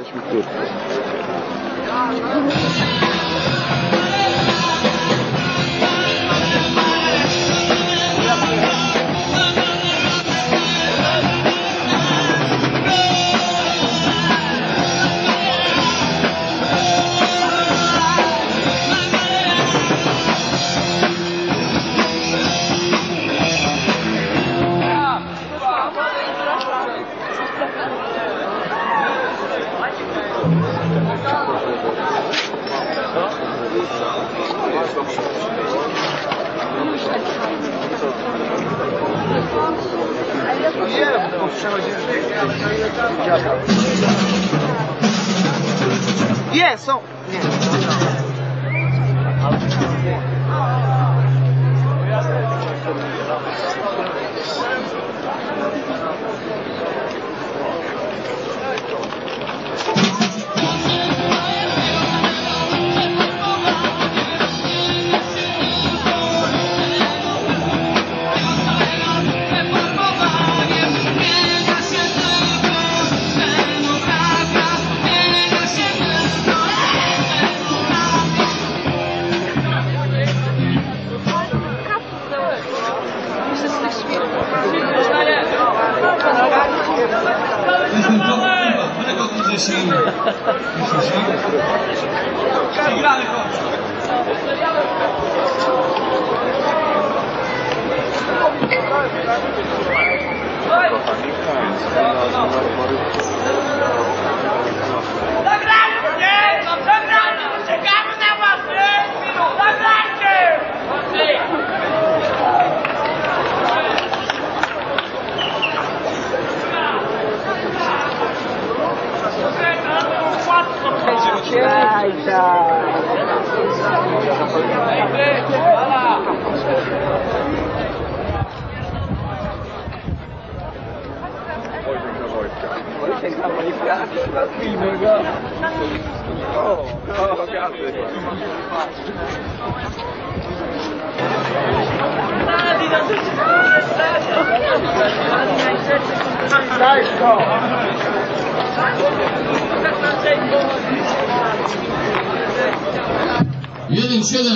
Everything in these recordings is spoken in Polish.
Beş miktar.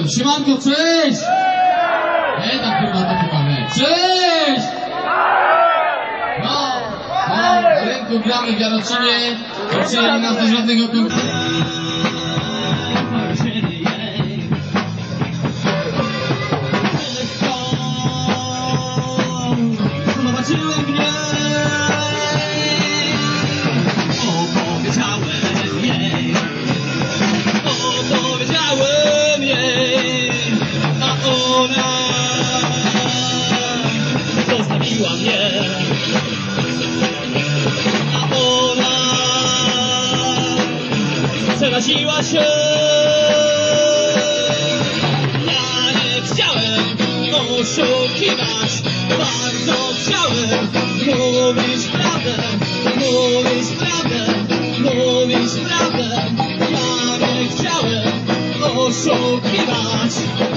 razem. Siemanko, cześć! Nie, tak chyba to chyba nie. Cześć! No, no na rynku gramy w Jarocinie. Nie nas do żadnego konkursu. so privati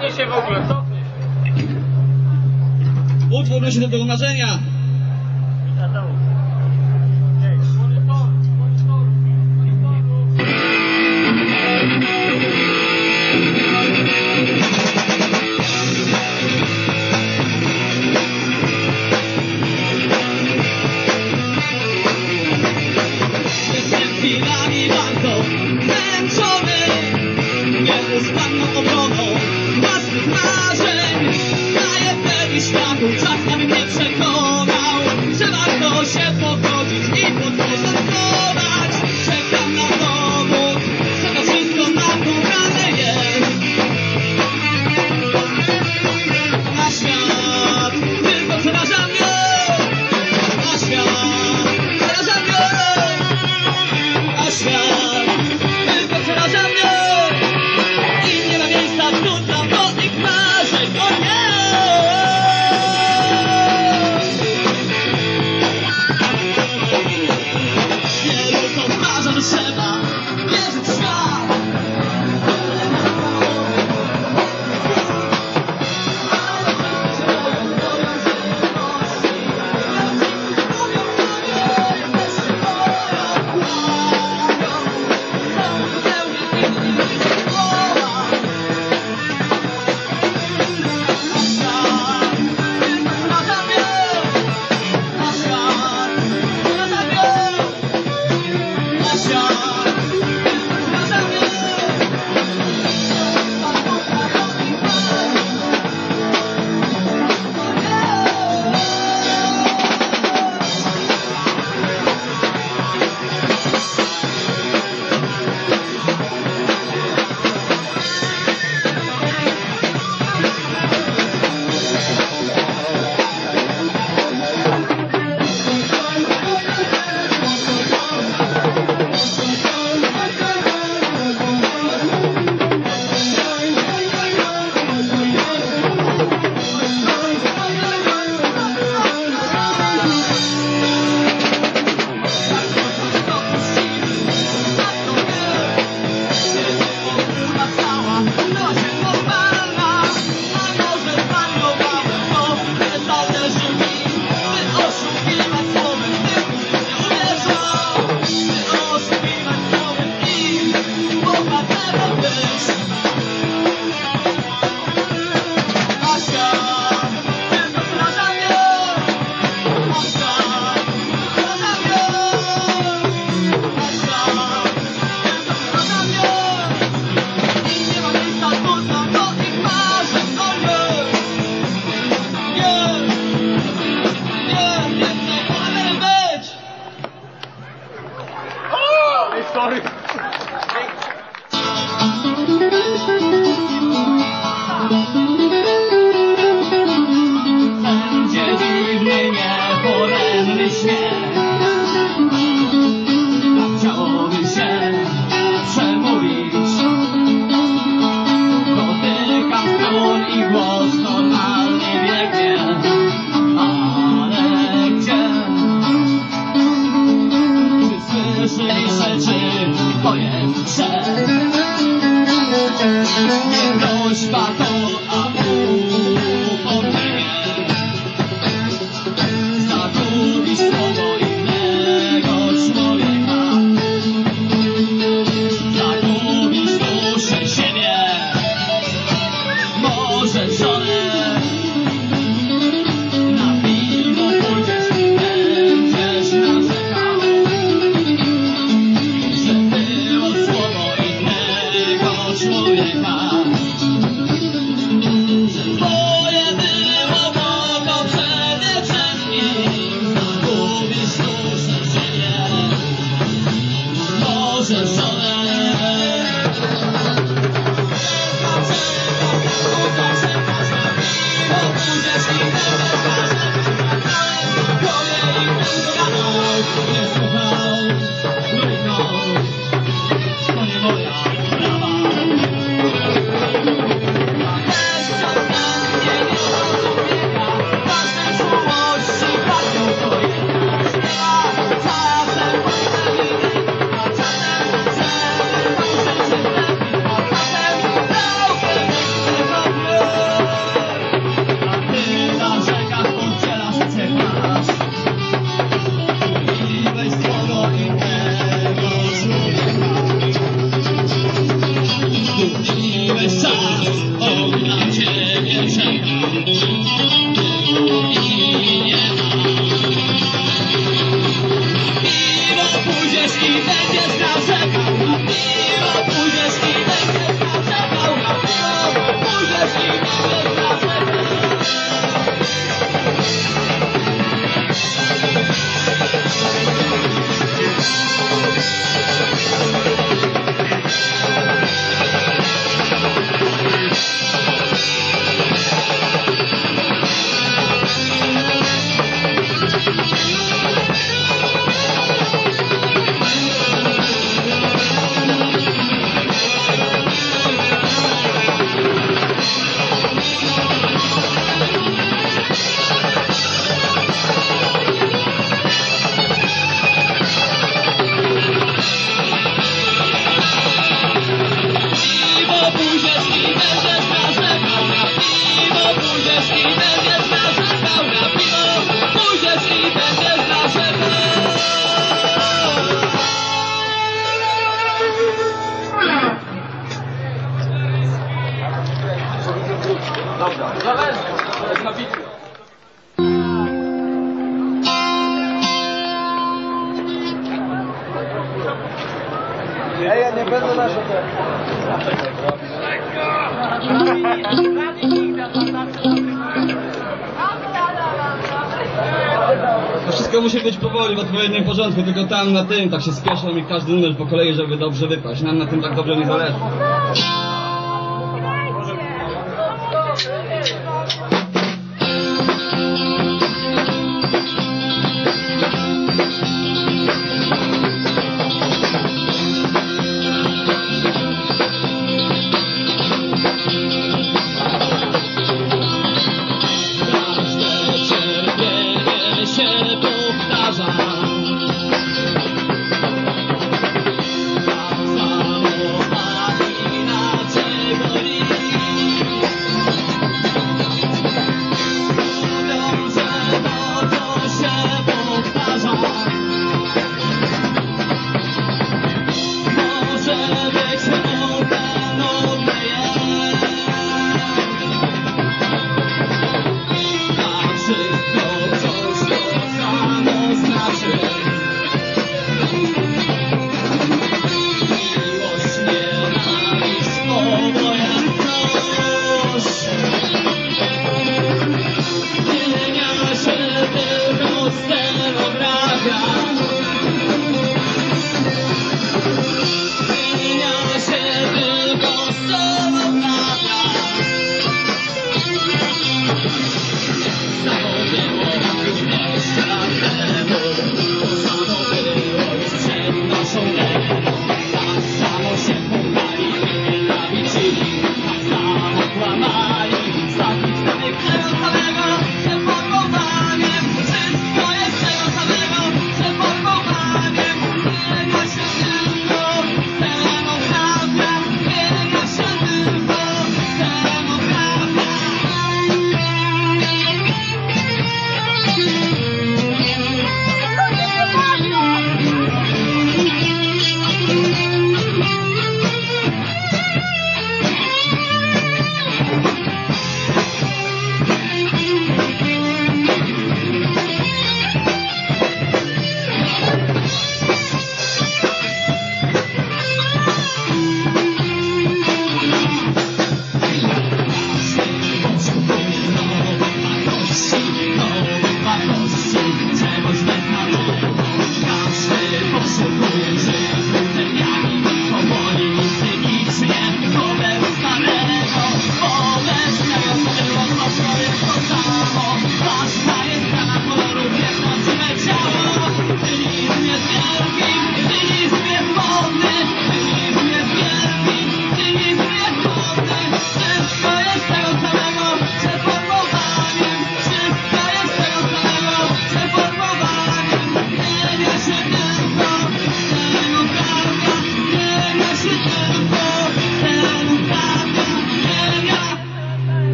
Cofnij się w ogóle, cofnij się. Utwórz się do tego marzenia. oh, oh. odpowiednim porządku, tylko tam na tym tak się spieszą i każdy numer po kolei, żeby dobrze wypaść. Nam na tym tak dobrze nie zależy.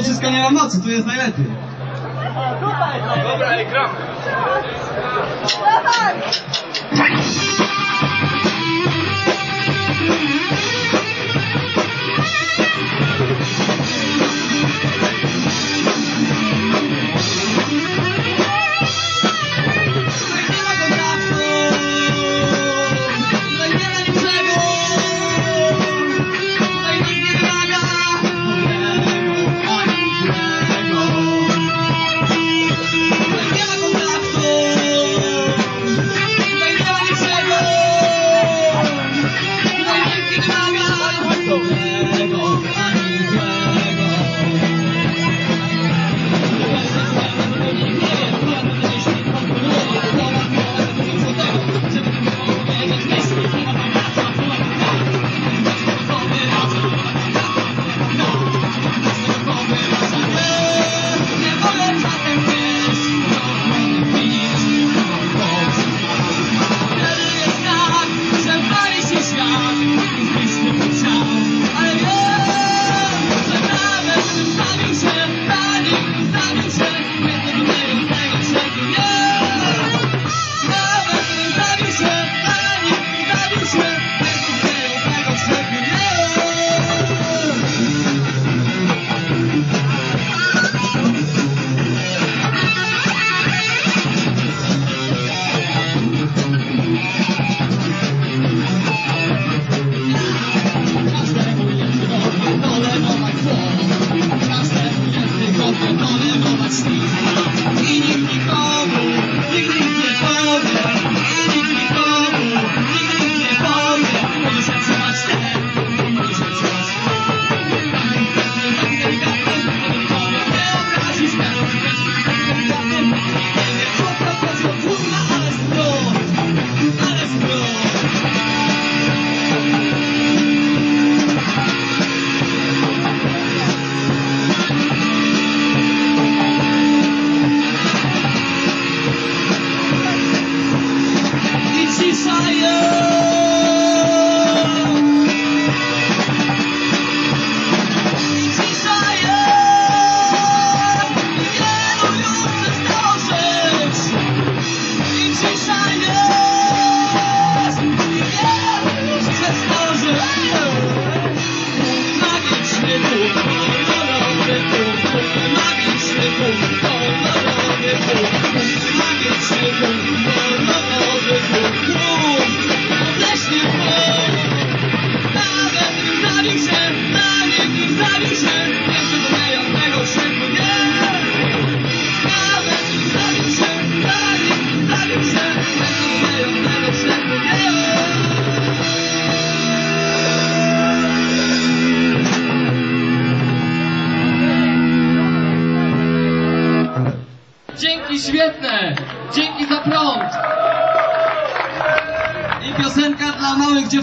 do odzyskania na mocy, tu jest najlepiej.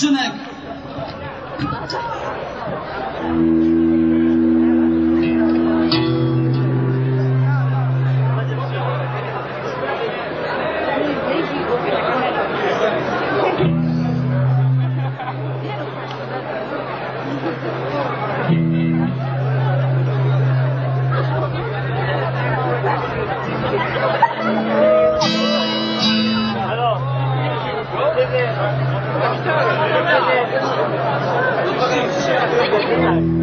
Junek. Thank you. Thank you.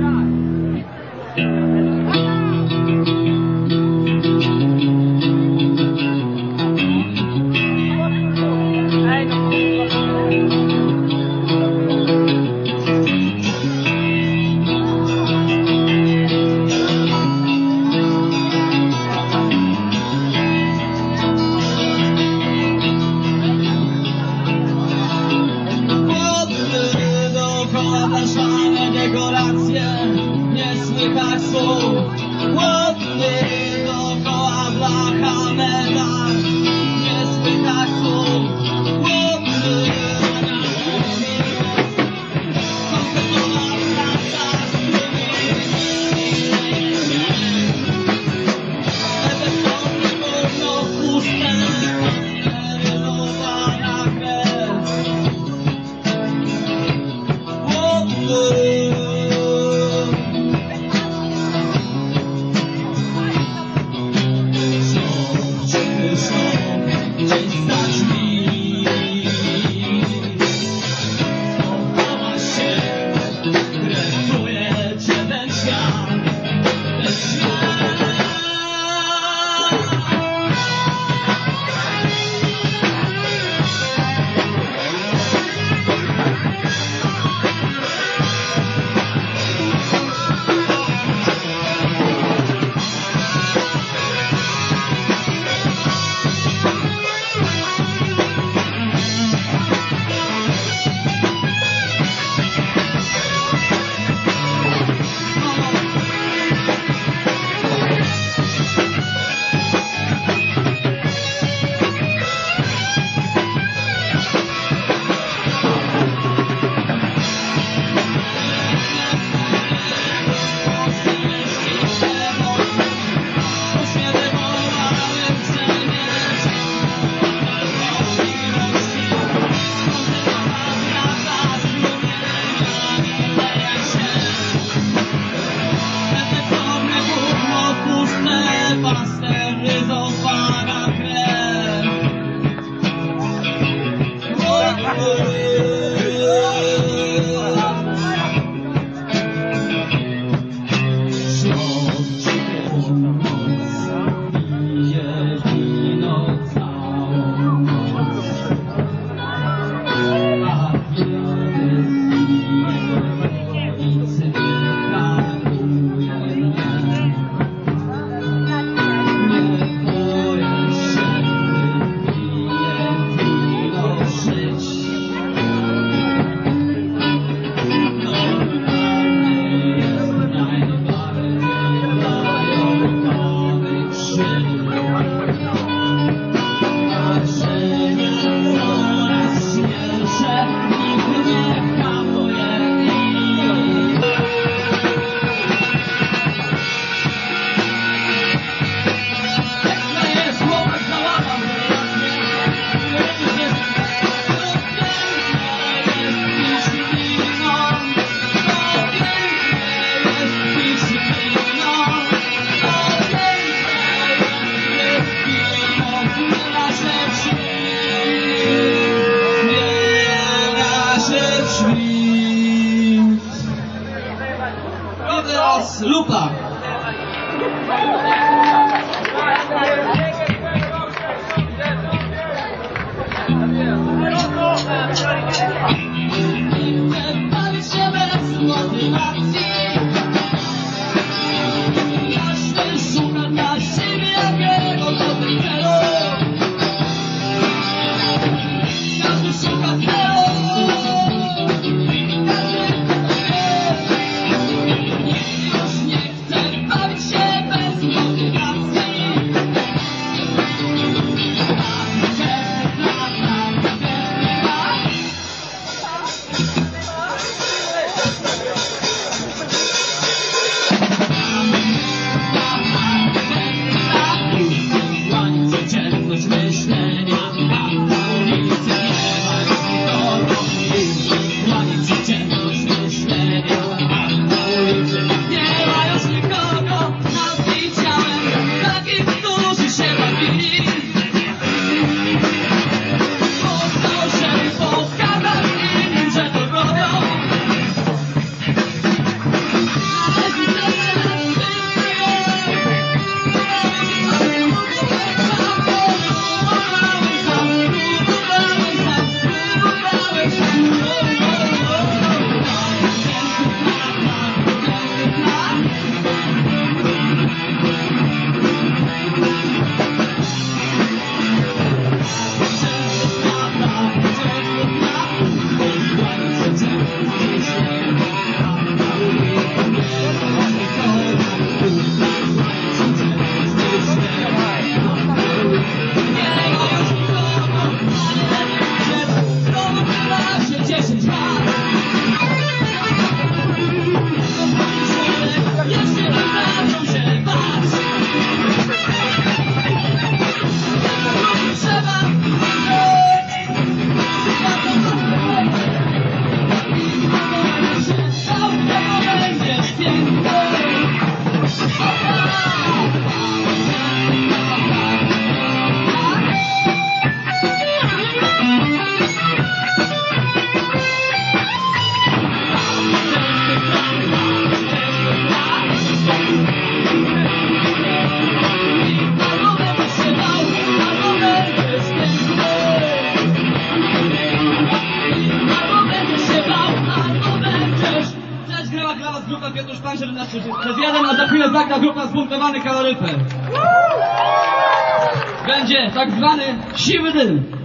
Tak zwany siwy dym.